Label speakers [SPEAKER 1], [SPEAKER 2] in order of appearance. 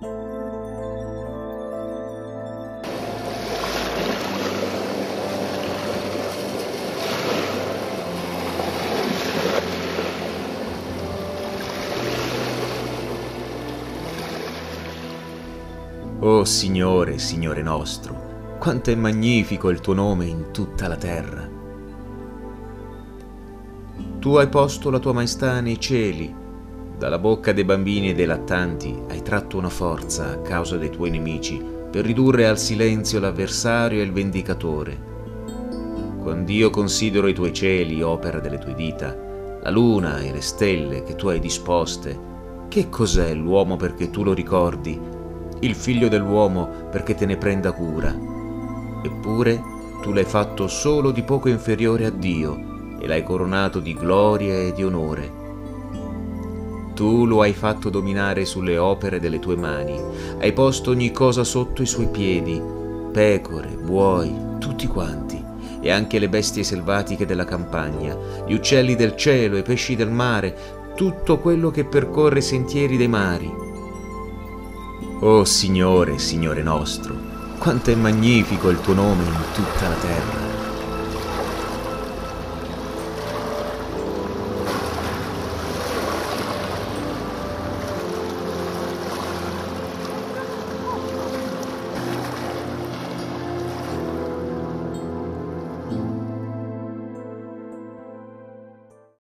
[SPEAKER 1] Oh Signore, Signore nostro, quanto è magnifico il tuo nome in tutta la terra. Tu hai posto la tua maestà nei cieli, dalla bocca dei bambini e dei lattanti hai tratto una forza a causa dei tuoi nemici per ridurre al silenzio l'avversario e il vendicatore. Quando io considero i tuoi cieli, opera delle tue dita, la luna e le stelle che tu hai disposte, che cos'è l'uomo perché tu lo ricordi il figlio dell'uomo perché te ne prenda cura. Eppure tu l'hai fatto solo di poco inferiore a Dio e l'hai coronato di gloria e di onore. Tu lo hai fatto dominare sulle opere delle tue mani, hai posto ogni cosa sotto i suoi piedi, pecore, buoi, tutti quanti, e anche le bestie selvatiche della campagna, gli uccelli del cielo, i pesci del mare, tutto quello che percorre i sentieri dei mari Oh Signore, Signore nostro, quanto è magnifico il tuo nome in tutta la terra.